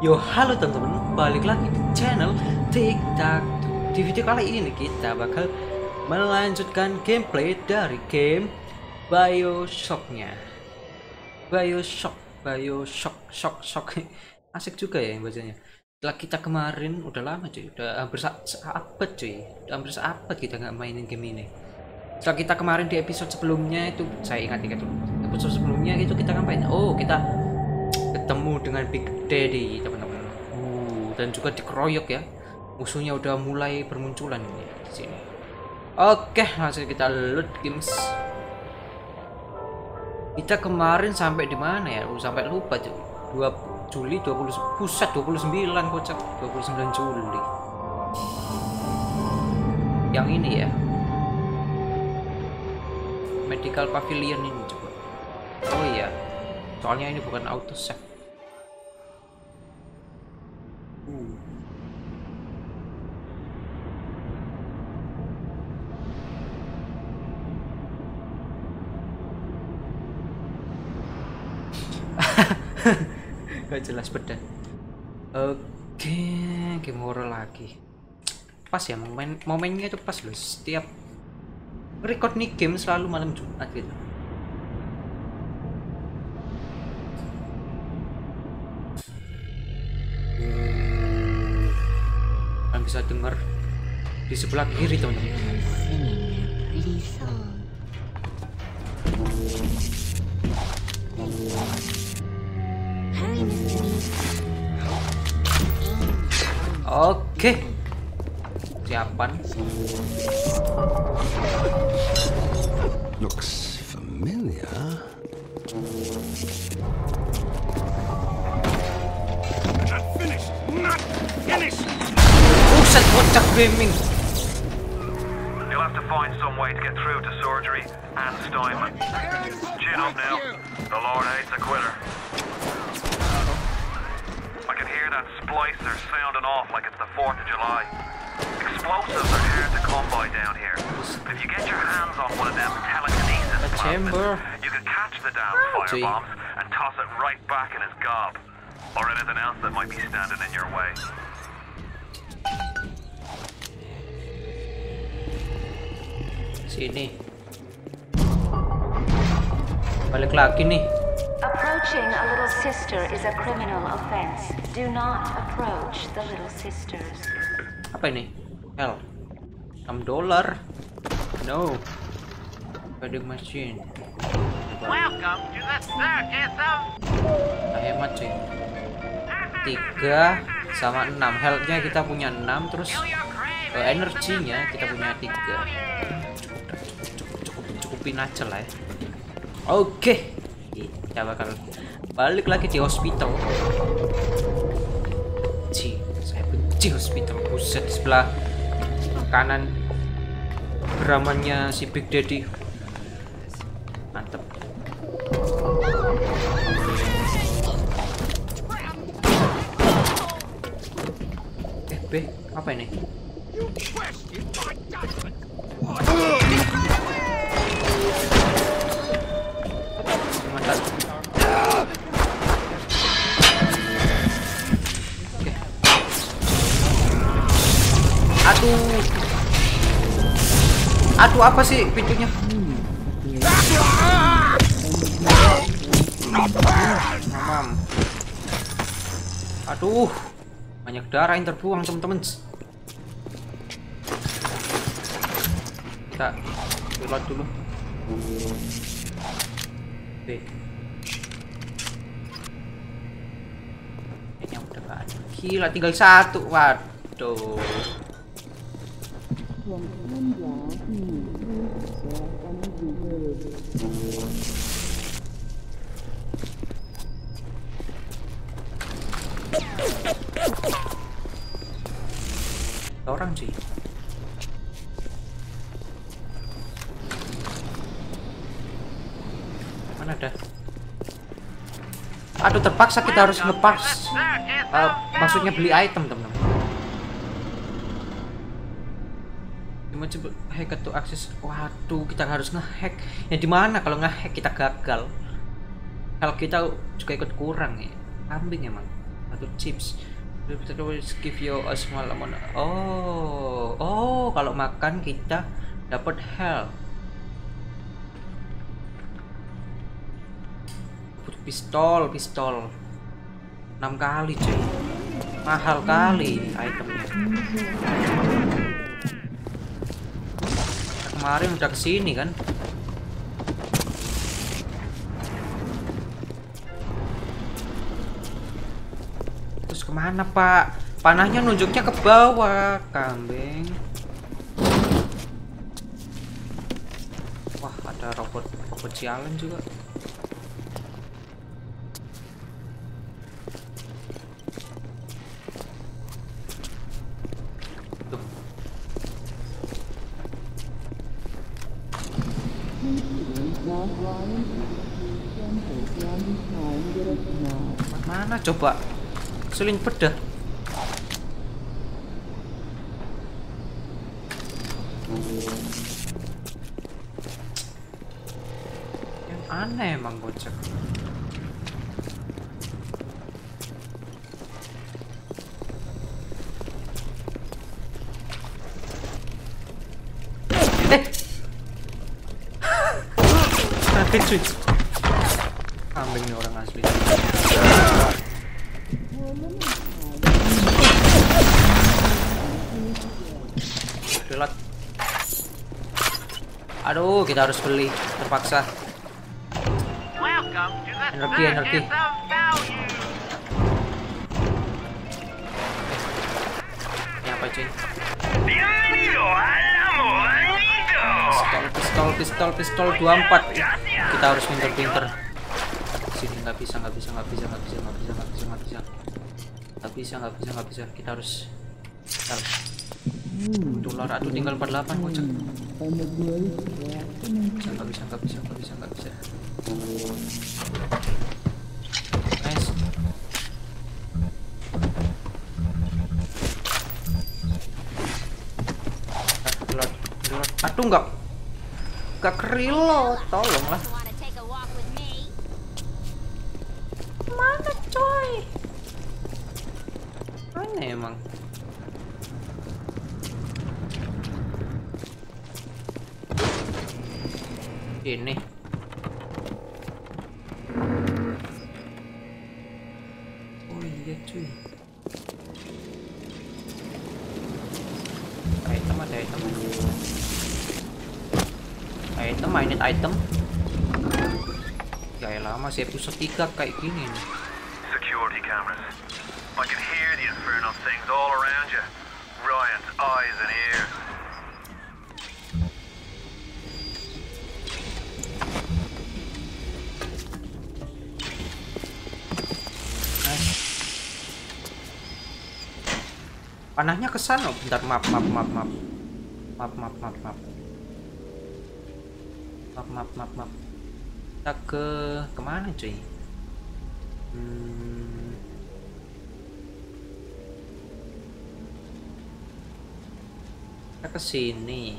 Yo halo teman-teman, balik lagi di channel TikTok. Di video kali ini kita bakal melanjutkan gameplay dari game Bioshocknya. Bioshock, Bioshock, shock, shock. Asik juga ya bacanya. Setelah kita kemarin udah lama cuy, udah hampir seabad cuy, udah hampir seabad kita nggak mainin game ini. Setelah kita kemarin di episode sebelumnya itu saya ingat-ingat dulu. Episode sebelumnya itu kita ngapain? Oh kita ketemu dengan Big Daddy teman-teman. Uh, dan juga dikeroyok ya. Musuhnya udah mulai bermunculan ini di sini. Oke, langsung kita load games. Kita kemarin sampai di mana ya? Uh, sampai lupa cuy. 2 Juli 20 pusat 29 kocak 29 Juli. Yang ini ya. Medical Pavilion ini coba. Oh iya. Soalnya ini bukan auto save. Uh. Gak jelas beda. Oke, game horror lagi. Pas ya momen momennya itu pas loh. Setiap record nih game selalu malam Jumat gitu. Bisa dengar di sebelah kiri teman-teman. Oke. Siapan. Looks familiar. Not finished! Not finished! Buset kocak gaming. You'll have to find some way to get through to surgery and Steinman. Chin up now. The Lord hates a quitter. I can hear that splicer sounding off like it's the 4th of July. Explosives are hard to come by down here. If you get your hands on one of them telekinesis A chamber. you can catch the damn Gee. firebombs and toss it right back in his gob. Or anything else that might be standing in your way. Sini. Balik lagi nih. Approaching a little sister is a criminal offense. Do not approach the little sisters. Apa ini? Hell. 6 dolar. No. Vending machine. Welcome to the circus of Nah, hemat cuy. 3 sama 6. Health-nya kita punya 6 terus eh, energinya kita punya 3. Cukup, cukup, cukupin aja lah ya. Oke. Kita bakal balik lagi di hospital. Ci, saya benci hospital. Buset di sebelah kanan geramannya si Big Daddy. Mantep. Eh, B, apa ini? Aduh. Aduh, apa sih pintunya? Mamam. Aduh. Banyak darah yang terbuang, teman-teman. Kita reload dulu. Oke. Kayaknya udah gak ada. Gila, tinggal satu. Waduh. Orang sih. Mana ada? Aduh terpaksa kita harus ngepas. Eh, maksudnya beli item teman-teman. Cuma coba hack to akses. Waduh, kita harus ngehack. Ya di mana kalau ngehack kita gagal? Kalau kita juga ikut kurang ya. Kambing emang. Satu chips. Terus give you a small amount. Oh, oh, kalau makan kita dapat health. Pistol, pistol. 6 kali, cuy. Mahal kali itemnya. Kemarin udah ke sini kan? Terus ke mana pak? Panahnya nunjuknya ke bawah, kambing. Wah, ada robot robot sialan juga. Mana coba? Seling bedah. Yang aneh emang gocek. Kaget cuy. Kambing nih orang asli. Reload. Aduh, kita harus beli terpaksa. Energi, energi. Ini apa cuy? Pistol, pistol, pistol, pistol 24. Kita harus pinter-pinter. Sini nggak bisa, nggak bisa, nggak bisa, nggak bisa, nggak bisa, nggak bisa, nggak bisa. Nggak bisa, nggak bisa, nggak bisa. Kita harus. Bentar. Dolar, aduh tinggal 48 kocak. Nggak bisa, nggak bisa, nggak bisa, nggak bisa. Aduh nggak nggak kerilo, tolonglah. Mana emang? Ini. Oh iya cuy. Item ada item. Item, I item. Gaya lama sih episode 3 kayak gini. Security cameras. I can hear the infernal things all around you. Ryan's eyes and ears. Panahnya ke sana. Bentar, maaf, maaf, maaf, maaf. Maaf, maaf, maaf, maaf. Maaf, maaf, maaf, maaf. Kita ke kemana cuy? Hmm. Kita ke sini.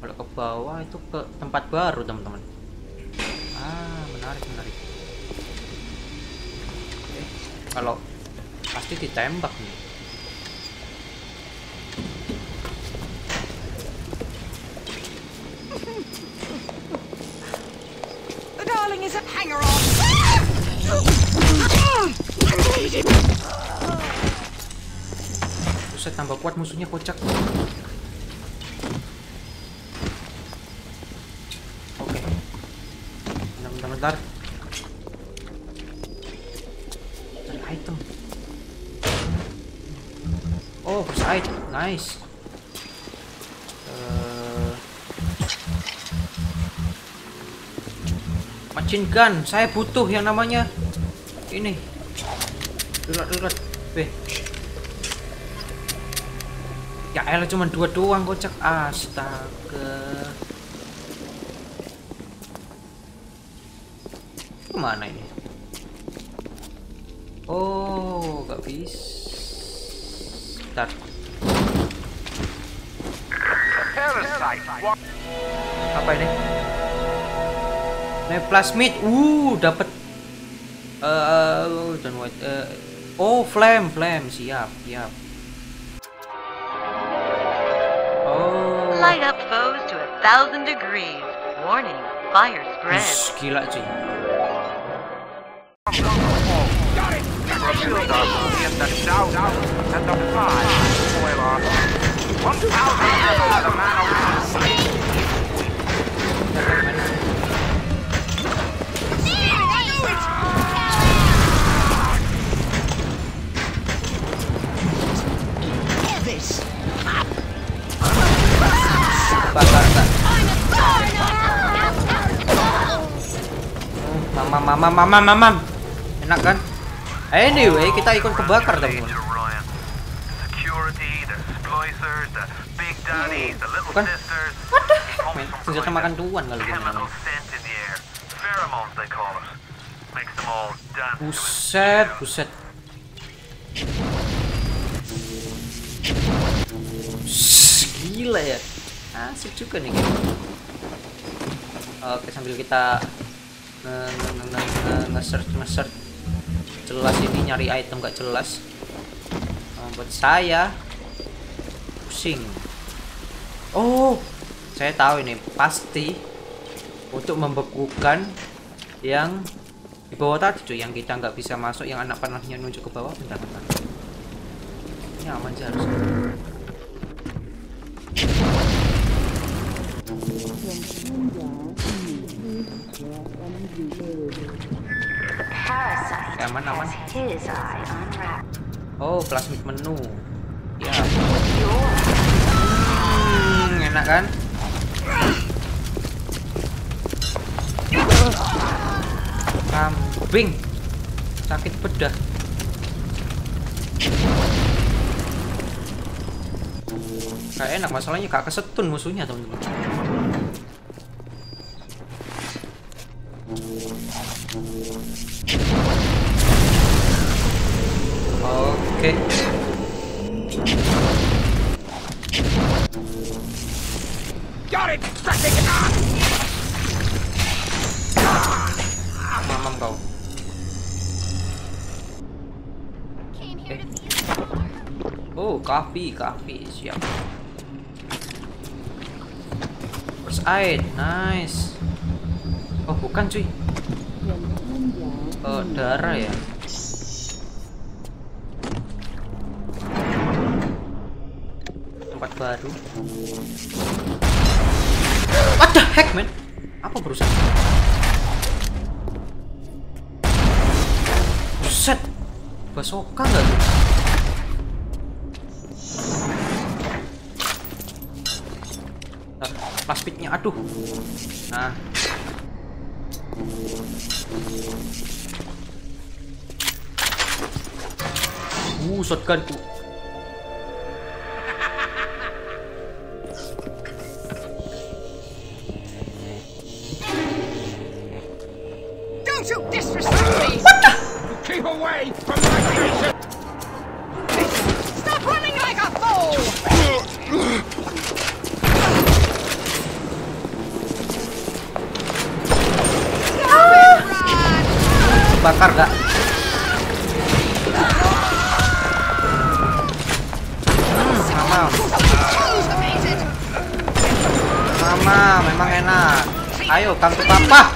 Kalau ke bawah itu ke tempat baru, teman-teman. Ah, menarik, menarik. Oke. Kalau pasti ditembak nih. The darling is a hanger-on. Buset tambah kuat musuhnya kocak. Oke. Bentar. Cari item. Oh, first aid. Nice. Eh, Machine gun. Saya butuh yang namanya ini. Reload, reload. Weh. Ya elah cuma dua doang kocak astaga. Ke mana ini? Oh, gak bisa. Start. Apa ini? Ini plasmid. Uh, dapat. Eh, dan white. eh, Oh, flame, flame, siap, siap. Oh, Light up foes to a thousand degrees. Warning, fire spread. Wih, gila cuy. This. Bakar tak? Mamam, mamam, mamam, mamam. Enak kan? Anyway, kita ikut kebakar teman-teman. Major Ryan. Security, the splicers, the big daddies, the little Bukan. sisters. Men, senjata makan tuan kali ini. Chemical scent in the air. Pheromones, they call it. Makes them all dance to his Buset, buset. Gila ya. Asik juga nih. Oke, sambil kita nge- nge- nge- nge- nge- nge-search nge-search jelas ini nyari item gak jelas. Membuat saya. Pusing. Oh, saya tahu ini. Pasti untuk membekukan yang di bawah tadi cuy yang kita nggak bisa masuk yang anak panahnya nunjuk ke bawah. Bentar bentar. Ini aman sih harusnya. The parasite Aman, aman. oh plasmid menu. Ya hmm, enak kan? Kambing. Sakit bedah. Gak enak masalahnya gak kesetun musuhnya teman-teman Oke Got it! Cracking it up! mamam kau Oke. Oh, coffee, coffee, siap. First aid, nice. Oh, bukan cuy. Oh, darah ya. Baru. What the heck, man? Apa berusaha? Buset. Basoka nggak tuh? Plastiknya aduh. Nah. Uh, shotgun Bakar gak? Hmm, amazing? mama, memang enak. Ayo, papa.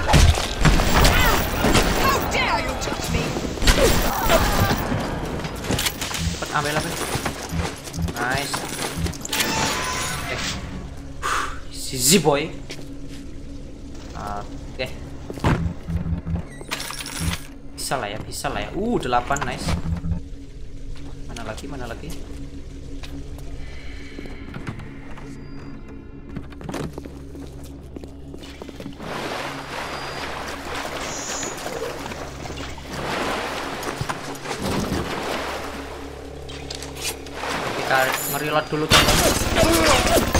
You touch me? Cepet ambil ambil. Nice. Eh. Si Z boy. Bisa lah ya, bisa lah ya. Uh, 8 nice. Mana lagi? Mana lagi? Kita ngereload dulu teman-teman.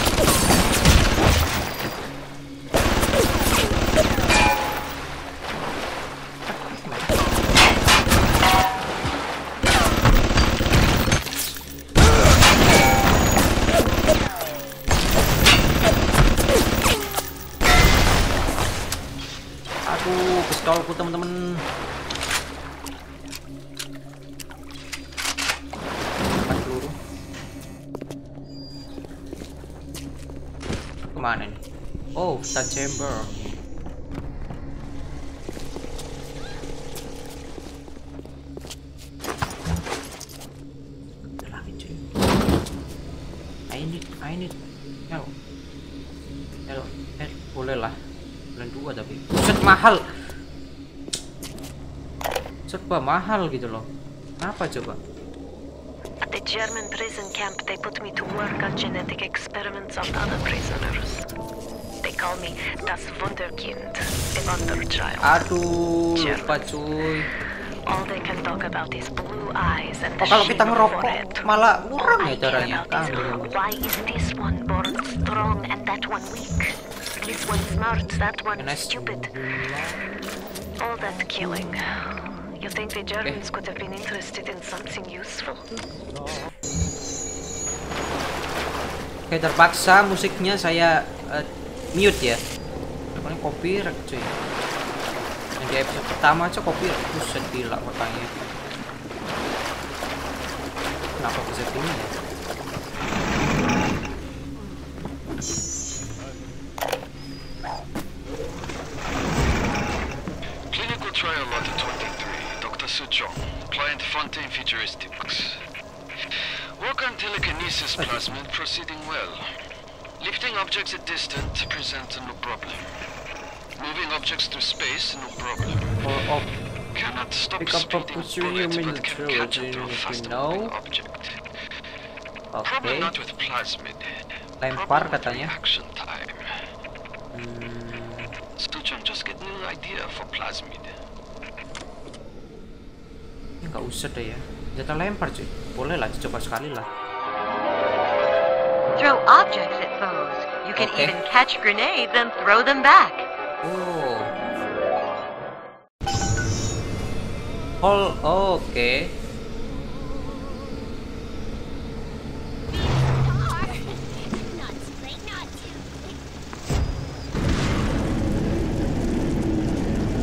aku teman-teman. Ke mana nih? oh star chamber. Mahal gitu loh. Kenapa coba? At the German prison camp, they put me to work on genetic experiments on other prisoners. They call me das Wunderkind, the wonder child. Aduh, lupa cuy. All they can talk about is blue eyes and Oh, kalau kita ngerokok malah kurang ya caranya. Kambing. why is this one born strong and that one weak? This one smart, that one Nice. stupid. All that killing. You think the Germans could have been interested in something useful? Oke terpaksa musiknya saya eh, mute ya. Pokoknya copyright cuy. Yang di episode pertama aja copyright. Buset gila makanya. Kenapa bisa gini ya? Client Fontaine Futuristics. Work on telekinesis plasmid proceeding well. Lifting objects at distance presents no problem. Moving objects through space, no problem. Oh, oh. Cannot stop Pick up speeding bullet, can catch it, throw you faster object. Oke. Problem not with plasmid. Lempar katanya. Reaction time. Hmm, Suchong just get new idea for plasmid. Nggak usah deh ya. Jatah lempar cuy. Boleh lah, coba sekali lah. Throw objects at foes. You can Okay. even catch grenades and throw them back. Oh. All oke.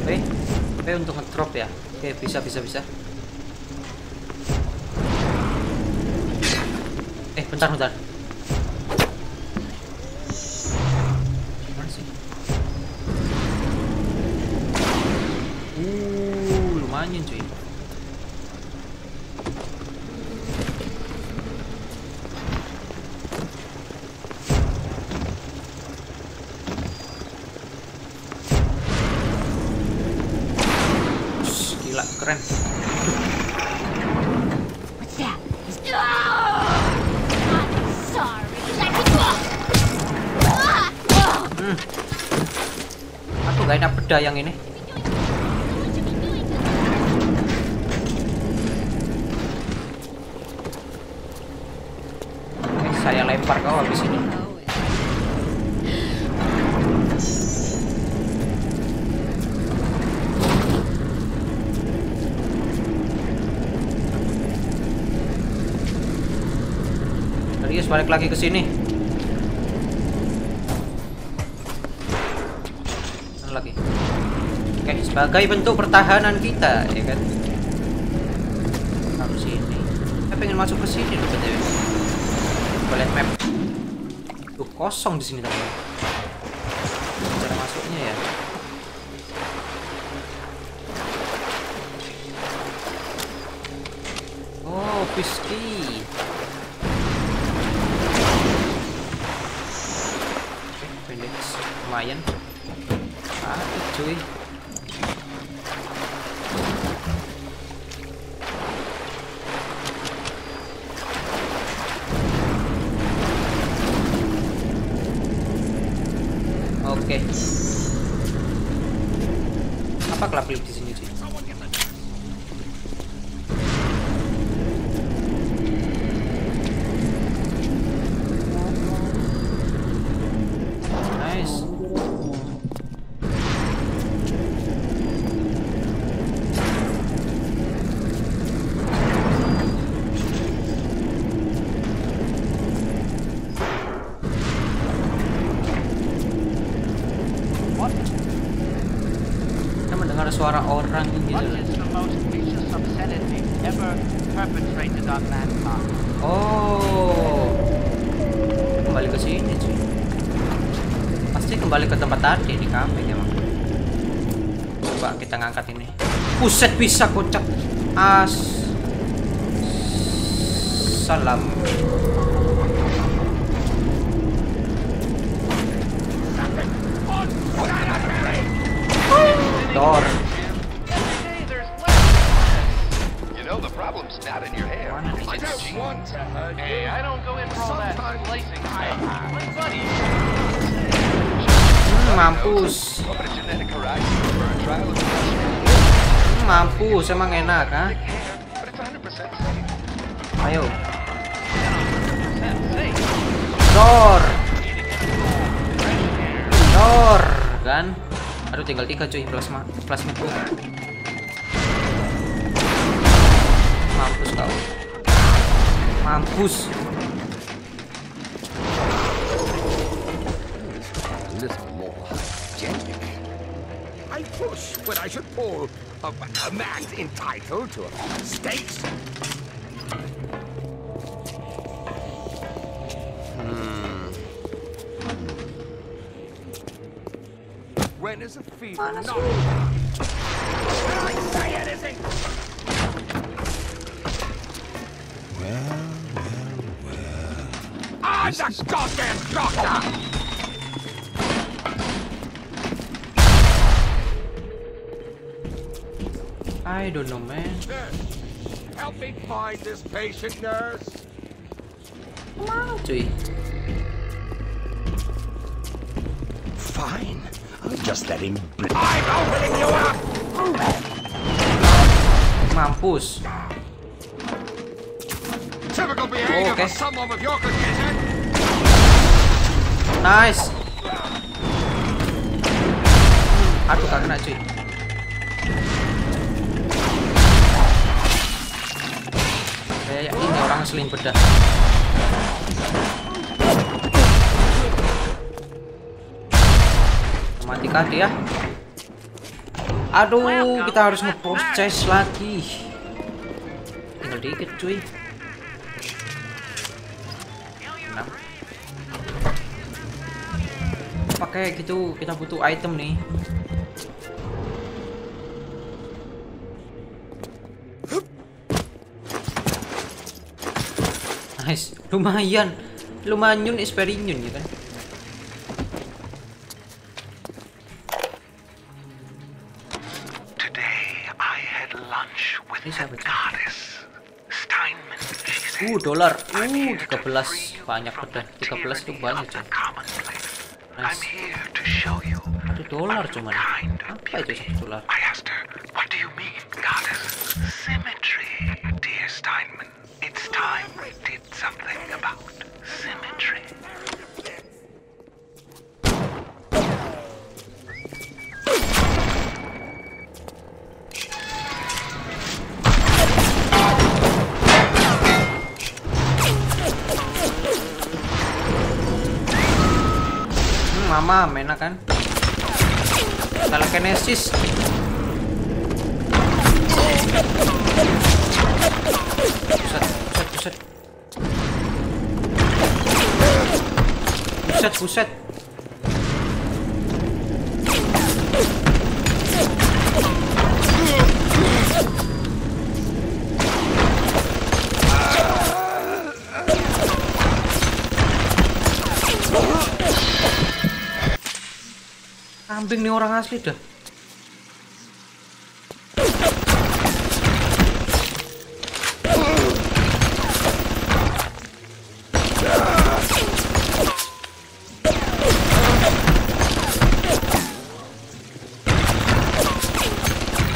Eh, eh untuk ngedrop ya. Oke, bisa bisa bisa. Bentar bentar. Uh, lumayan cuy. Beda yang ini. Oke, saya lempar kau habis ini. Serius balik lagi ke sini. Mana lagi? Oke, sebagai bentuk pertahanan kita, ya kan? Harus sini. Saya pengen masuk ke sini loh btw. Lihat map. Tuh kosong di sini teman. Cara masuknya ya. Oh. Oke, Phoenix lumayan. Aduh cuy. Kembali ke tempat tadi di kafe emang. Coba kita ngangkat ini. Buset bisa kocak. As. Salam. Door. Not in your hair. It's Hey. I don't go in for all that slicing stuff. My buddy. Hmm, mampus emang enak hair, but it's 100% safe. Ayo. Door. Door kan. Aduh tinggal tiga cuy plasma plasma tuh. Mampus kau. Mampus. Pull. A, a man's entitled to a few steaks. Hmm. When is a fever not? Can I say anything? Well, well, well. I'm the goddamn doctor! I don't know man. Help me find this patient, nurse. Kemana? Fine. I'll just let him. I'm opening you up! Mampus. Typical behavior okay. for someone with your condition. Nice. Aduh kena cuy. Kayak ini orang seling bedah. Matikan dia. Aduh, kita harus nge-proses lagi. Tinggal dikit cuy. Enam. Pakai gitu, kita butuh item nih. Lumayan, lumayan esperinyun ya kan. Ini siapa. Uh, dolar. Uh, here to 13 free you banyak the 13 itu banyak coy. Nice. dolar cuman. Apa itu dolar? Mama enak kan? Telekinesis. Buset, buset, buset. Buset, buset. Kambing nih orang asli dah. Nah,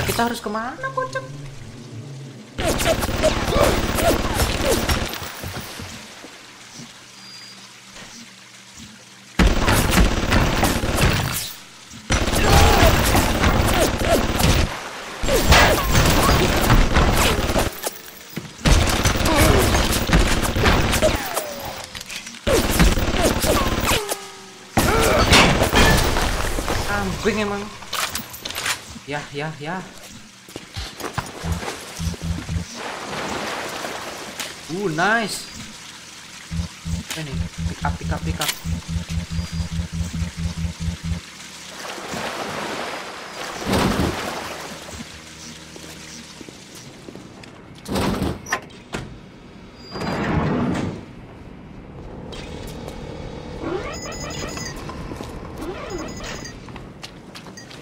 kita harus ke mana kocak? Kambing emang. Ya, ya, ya. Uh, nice. Nih? Pick up, pick up, pick up.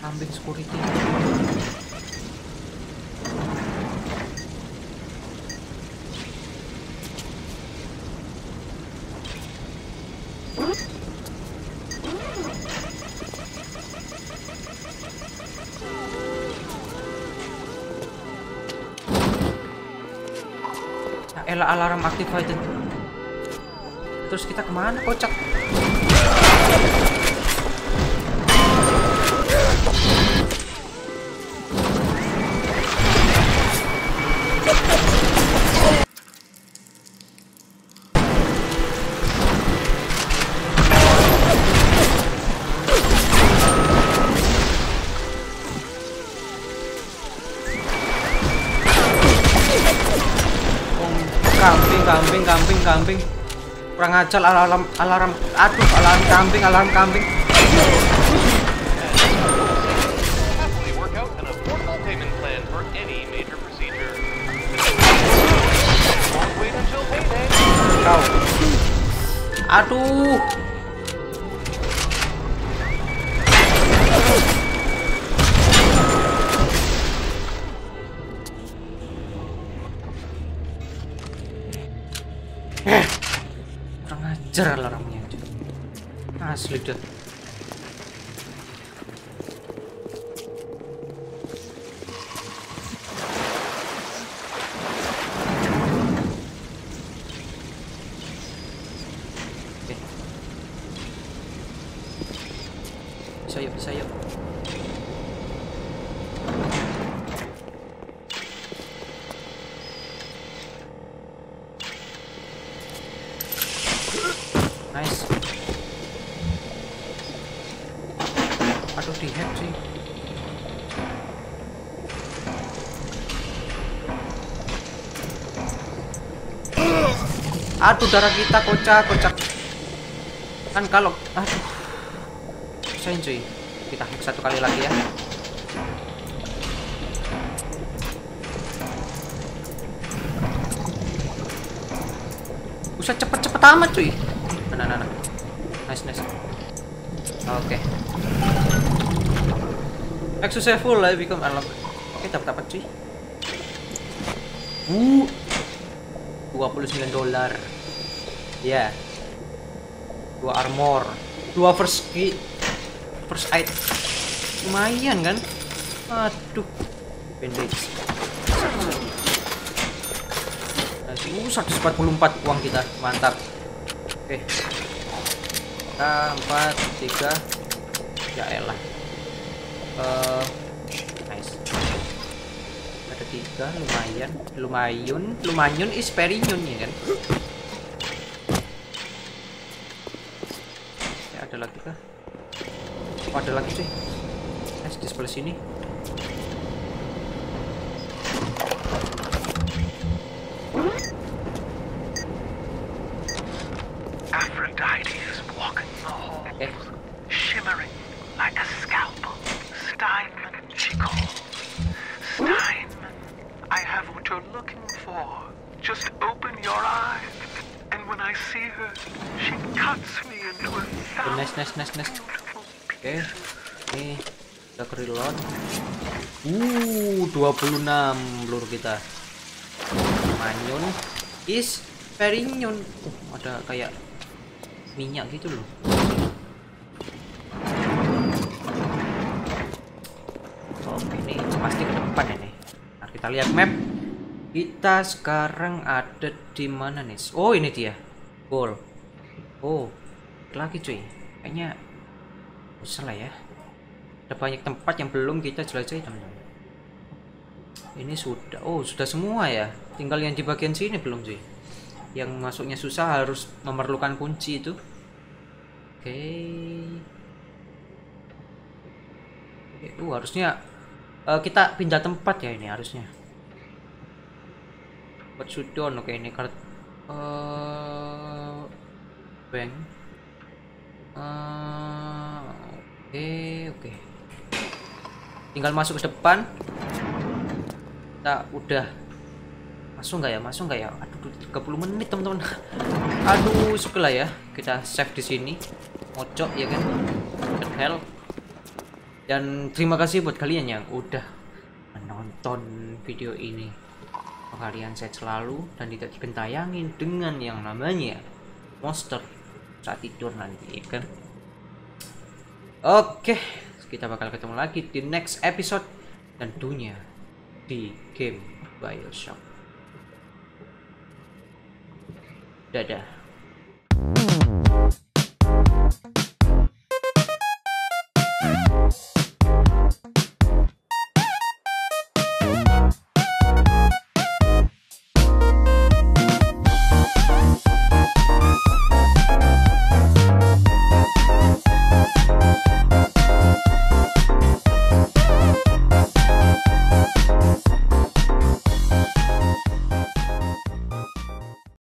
Kambing security. Ya elah alarm activated terus kita ke mana kocak kurang ajar alarm alarm aduh alarm kambing alarm kambing. Work ajar alarmnya asli dah Oke. Bisa yuk, bisa yuk. Nice. Aduh di hack sih. Aduh darah kita kocak kocak. Kan kalau aduh. Sayang cuy. Kita hack satu kali lagi ya. Usah cepet-cepet amat cuy. Nah, nah, nah. Nice, nice. Oke. Make successful lah become unlock. Oke, dapat apa cuy? Uh. 29 dolar. Ya. Dua armor, dua first kit, first aid. Lumayan kan? Aduh. Bandage. Uh, 144 uang kita, mantap. Oke. Kita 4 3 ya elah. Eh nice. Ada tiga lumayan, lumayan, lumayan is very nyun ya kan? Ada lagi kah? Oh, ada lagi sih. Nice di sebelah sini. Aphrodite is walking the halls, Okay. shimmering like a scalpel. Steinman, she calls. Steinman, I have what you're looking for. Just open your eyes. And when I see her, she cuts me into a Oh, nice, nice, nice, nice. Oke. Nih, kita ke reload. Uh, 26 peluru kita. Manyun is very nyun. Uh, ada kayak minyak gitu loh. Oke, ini pasti ke depan ini. Nah, kita lihat map. Kita sekarang ada di mana nih? Oh, ini dia. Goal. Oh, lagi cuy. Kayaknya salah ya. Ada banyak tempat yang belum kita jelajahi teman-teman. Ini sudah. Oh, sudah semua ya. Tinggal yang di bagian sini belum cuy. Yang masuknya susah harus memerlukan kunci itu. Oke. Oke, uh, harusnya eh, kita pindah tempat ya ini harusnya. Buat sudon oke ini kart eh bank. Eh, Oke, oke. Tinggal masuk ke depan. Kita udah masuk nggak ya? Masuk nggak ya? Aduh, 30 menit teman-teman. Aduh, sebelah ya. Kita save di sini. Mocok ya kan? The hell? dan terima kasih buat kalian yang udah menonton video ini kalian sehat selalu dan tidak dikentayangin dengan yang namanya monster saat tidur nanti ya kan oke kita bakal ketemu lagi di next episode tentunya di game Bioshock. Dadah